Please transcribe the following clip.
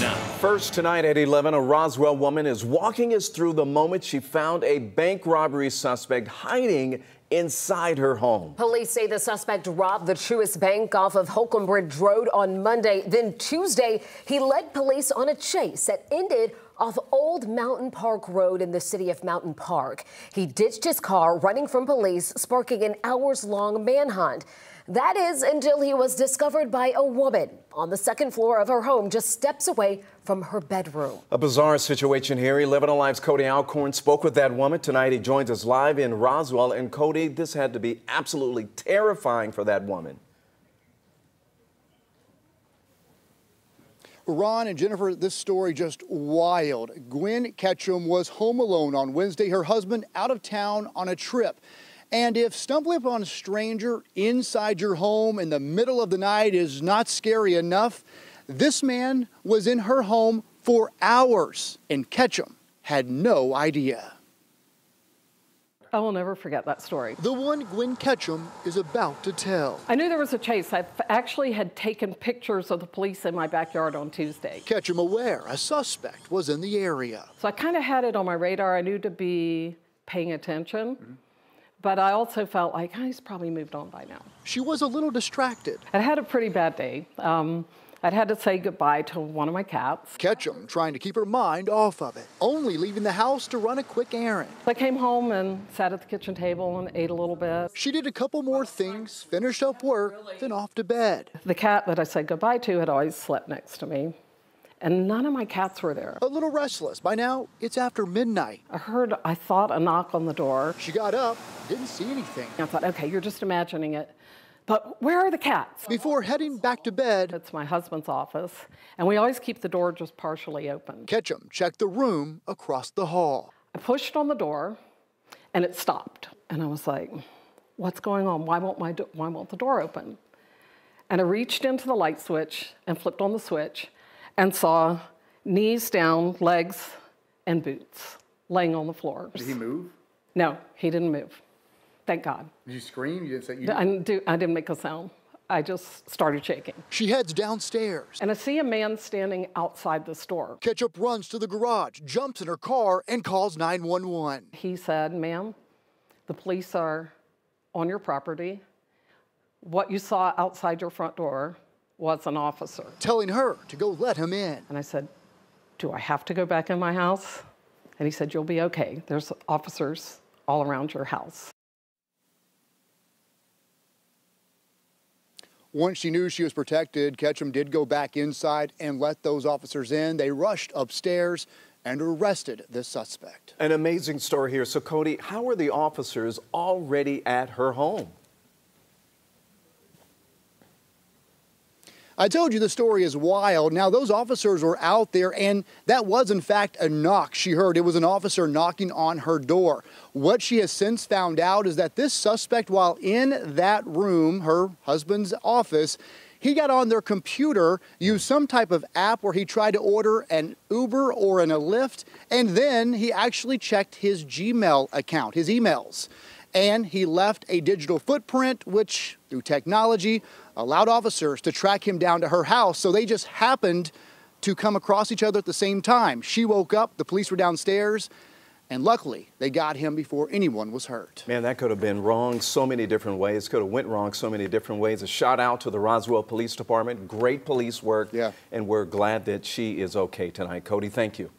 now. First tonight at 11, a Roswell woman is walking us through the moment she found a bank robbery suspect hiding inside her home. Police say the suspect robbed the Truist Bank off of Holcomb Bridge Road on Monday. Then Tuesday, he led police on a chase that ended off Old Mountain Park Road in the city of Mountain Park. He ditched his car running from police, sparking an hours long manhunt. That is until he was discovered by a woman on the second floor of her home, just steps away from her bedroom. A bizarre situation here. 11 Alive's Cody Alcorn spoke with that woman. Tonight, he joins us live in Roswell. And Cody, this had to be absolutely terrifying for that woman. Ron and Jennifer, this story just wild. Gwen Ketchum was home alone on Wednesday, her husband out of town on a trip. And if stumbling upon a stranger inside your home in the middle of the night is not scary enough, this man was in her home for hours, and Ketchum had no idea. I will never forget that story. The one Gwen Ketchum is about to tell. I knew there was a chase. I actually had taken pictures of the police in my backyard on Tuesday. Ketchum aware a suspect was in the area. So I kind of had it on my radar. I knew to be paying attention. Mm -hmm. But I also felt like oh, he's probably moved on by now. She was a little distracted. I had a pretty bad day. Um, I'd had to say goodbye to one of my cats. Ketchum trying to keep her mind off of it, only leaving the house to run a quick errand. I came home and sat at the kitchen table and ate a little bit. She did a couple more things, finished up work, then off to bed. The cat that I said goodbye to had always slept next to me and none of my cats were there. A little restless. By now, it's after midnight. I heard, I thought, a knock on the door. She got up, didn't see anything. I thought, okay, you're just imagining it. But where are the cats? Before heading back to bed, it's my husband's office, and we always keep the door just partially open. Ketchum checked the room across the hall. I pushed on the door, and it stopped. And I was like, what's going on? Why won't, my why won't the door open? And I reached into the light switch and flipped on the switch, and saw knees down, legs, and boots laying on the floor. Did he move? No, he didn't move. Thank God. Did you scream? You didn't say you I, didn't do, I didn't make a sound. I just started shaking. She heads downstairs. And I see a man standing outside the store. Ketchum runs to the garage, jumps in her car, and calls 911. He said, Ma'am, the police are on your property. What you saw outside your front door was an officer. Telling her to go let him in. And I said, Do I have to go back in my house? And he said, You'll be okay. There's officers all around your house. Once she knew she was protected, Ketchum did go back inside and let those officers in. They rushed upstairs and arrested this suspect. An amazing story here. So, Cody, how are the officers already at her home? I told you the story is wild. Now, those officers were out there, and that was, in fact, a knock she heard. It was an officer knocking on her door. What she has since found out is that this suspect, while in that room, her husband's office, he got on their computer, used some type of app where he tried to order an Uber or an Lyft, and then he actually checked his Gmail account, his emails. And he left a digital footprint, which, through technology, allowed officers to track him down to her house. So they just happened to come across each other at the same time. She woke up, the police were downstairs, and luckily they got him before anyone was hurt. Man, that could have been wrong so many different ways. Could have went wrong so many different ways. A shout out to the Roswell Police Department. Great police work. Yeah. And we're glad that she is okay tonight. Cody, thank you.